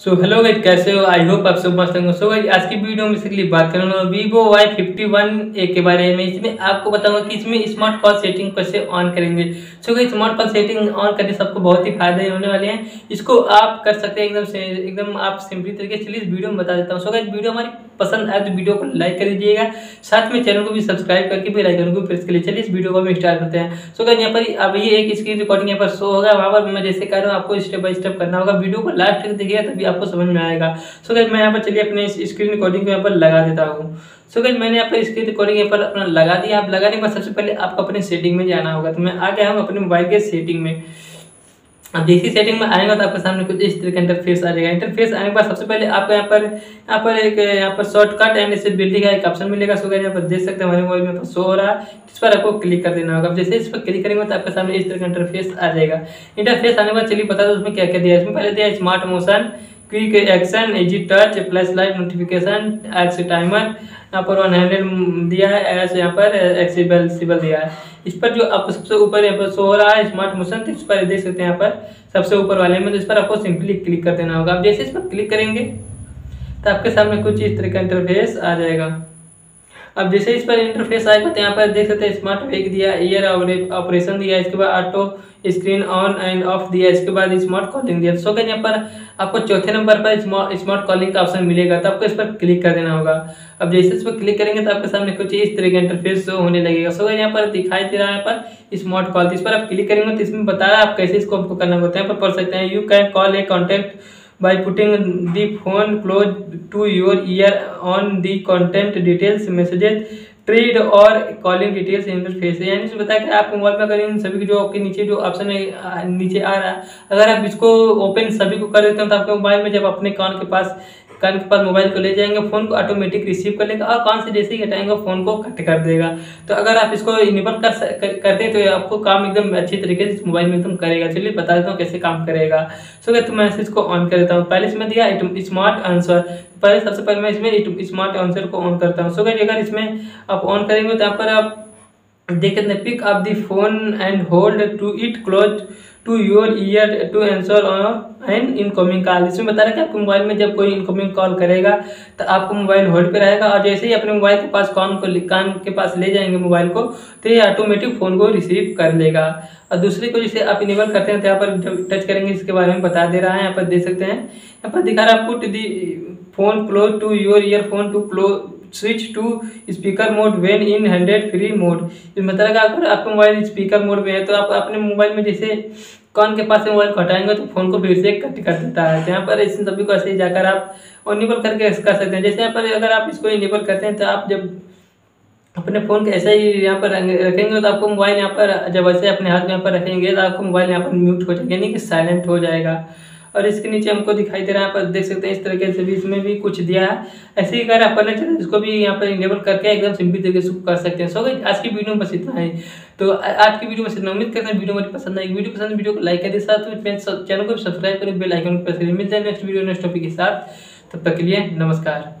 So hello guys कैसे हो? I hope आप सब मस्त होंगे। सो गाइज़ आज की वीडियो में बेसिकली बात करूँगा Vivo Y fifty one A के बारे में इसमें आपको बताऊँगा कि इसमें स्मार्ट कॉल सेटिंग कैसे ऑन करेंगे। So guys smart call setting on करने से आपको बहुत ही फ़ायदे होने वाले हैं। इसको आप कर सकते हैं एकदम एकदम आप सिंपली तरीके से इस वीडियो में बता देता हूँ। सो गाइज़ वीडियो हमारी पसंद आए तो वीडियो को लाइक कर दीजिएगा। साथ में चैनल को भी सब्सक्राइब करके भी लाइकन को प्रेस कर लिए चलिए इस वीडियो को हम स्टार्ट करते हैं। सो गाइज़ यहाँ पर अब ये एक स्क्रीन रिकॉर्डिंग यहाँ पर शो होगा। वहाँ पर मैं जैसे कर रहा हूँ, आपको स्टेप बाय स्टेप करना होगा। वीडियो को लास्ट तक देखिएगा तभी आपको समझ में आएगा। सो गाइज़ मैं यहाँ पर चलिए अपने स्क्रीन रिकॉर्डिंग को यहाँ पर लगा देता हूँ। सो गाइज़ मैंने यहाँ पर स्क्रीन रिकॉर्डिंग यहाँ पर अपना लगा दिया। आप लगाने के बाद सबसे पहले आपको अपने सेटिंग में जाना होगा। तो मैं आ गया हूँ अपने मोबाइल के सेटिंग में। अब जैसी सेटिंग में आएगा तो आपके सामने कुछ इस तरह का इंटरफेस आ जाएगा। इंटरफेस आने के बाद सबसे पहले आपको यहाँ पर यहाँ पर एक, यहाँ पर शॉर्टकट एंड इसे बिल्डिंग का एक ऑप्शन मिलेगा। सो यहाँ पर देख सकते हैं हमारे मोबाइल में शो हो रहा है। इस पर आपको क्लिक कर देना होगा। अब जैसे इस पर क्लिक करेंगे तो आपके सामने इस तरह का इंटरफेस आ जाएगा। इंटरफेस आने के बाद चलिए बता दो उसमें क्या क्या दिया इसमें पहले दिया smart motion quick action easy touch flash light notification X timer यहाँ पर वन हंड्रेड दिया है एस यहाँ पर एक्सीबल सिबल दिया है। इस पर जो आपको सबसे ऊपर यहाँ पर शो हो रहा है स्मार्ट मोशन तो इस पर देख सकते हैं यहाँ पर सबसे ऊपर वाले में तो इस पर आपको सिंपली क्लिक कर देना होगा। आप जैसे इस पर क्लिक करेंगे तो आपके सामने कुछ इस तरह का इंटरफेस आ जाएगा। अब जैसे इस पर इंटरफेस आएगा तो यहाँ पर देख सकते हैं स्मार्ट वेक दिया ईयर ऑपरेशन दिया, इसके बाद auto screen on and off दिया, इसके बाद स्मार्ट कॉलिंग दिया। सो गए यहाँ पर आपको चौथे नंबर पर स्मार्ट कॉलिंग का ऑप्शन मिलेगा तो आपको इस पर क्लिक कर देना होगा। अब जैसे इस पर क्लिक करेंगे तो आपके सामने कुछ इस तरह का इंटरफेस होने लगेगा। सो यहाँ पर दिखाई दे रहा है पर स्मार्ट कॉल इस पर आप क्लिक करेंगे तो इसमें बता रहा है आप कैसे इसको आपको करना होता है यहाँ पर पढ़ सकते हैं you can call a contact by putting the phone close to your ear on the content details, messages trade और कॉलिंग डिटेल्स इंटरफेस यानी बताया कि आपके मोबाइल में अगर इन सभी जो आपके नीचे जो ऑप्शन है नीचे आ रहा है, अगर आप इसको ओपन सभी को कर देते हैं तो आपके मोबाइल में जब अपने कान के पास कान के पास मोबाइल को ले जाएँगे फ़ोन को ऑटोमेटिक रिसीव कर लेगा और कान से जैसे ही हटाएँगे फ़ोन को कट कर देगा। तो अगर आप इसको इनेबल कर, कर करते हैं तो आपको काम एकदम अच्छी तरीके से मोबाइल में एकदम करेगा। चलिए बता देता हूँ कैसे काम करेगा। सो तो मैं इसको ऑन कर देता हूँ पहले इसमें दिया स्मार्ट आंसर पहले सबसे पहले मैं इसमें स्मार्ट आंसर को ऑन करता हूँ। सो अगर इसमें आप ऑन करेंगे तो यहाँ पर आप देख हैं pick up the phone and hold to it close to your ear to answer an incoming call इसमें बता रहा है कि आपके मोबाइल में जब कोई इनकमिंग कॉल करेगा तो आपको मोबाइल होल्ड पे रहेगा और जैसे ही अपने मोबाइल के पास कान को कान के पास ले जाएँगे मोबाइल को तो ये ऑटोमेटिक फ़ोन को रिसीव कर लेगा। और दूसरे को जैसे आप इनेबल करते हैं तो यहाँ पर टच करेंगे, इसके बारे में बता दे रहा है, यहाँ पर देख सकते हैं। यहाँ पर दिखा रहा है put the phone close to your ear phone too close switch to speaker mode when in hands free mode इस मतलब अगर आपका मोबाइल स्पीकर मोड में है तो आप अपने मोबाइल में जैसे कौन के पास से मोबाइल को हटाएँगे तो फ़ोन को फिर से कट कर देता है। तो यहाँ पर इस सभी को ऐसे ही जाकर आप इनेबल करके कर सकते हैं। जैसे यहाँ पर अगर आप इसको इनेबल करते हैं तो आप जब अपने फ़ोन को ऐसे ही यहाँ पर रखेंगे तो आपको मोबाइल यहाँ पर जब ऐसे अपने हाथ में यहाँ पर रखेंगे तो आपको मोबाइल यहाँ पर म्यूट हो जाएगा, यानी कि साइलेंट हो जाएगा। और इसके नीचे हमको दिखाई दे रहा है पर देख सकते हैं इस तरीके से भी इसमें भी कुछ दिया है। ऐसे ही अगर आप करना चाहते हैं इसको भी यहाँ पर इनेबल करके एकदम सिंपल तरीके से कर सकते हैं। सो गई आज की वीडियो में बस इतना है। तो आज की वीडियो में इतना। उम्मीद करते हैं वीडियो मेरी पसंद आई वीडियो पसंद वीडियो को लाइक कर दे साथ में चैनल को सब्सक्राइब करें बेल आइकन को प्रेस करें। मिल जाए नेक्स्ट वीडियो नेक्स्ट टॉपिक के साथ। तब तक के लिए नमस्कार।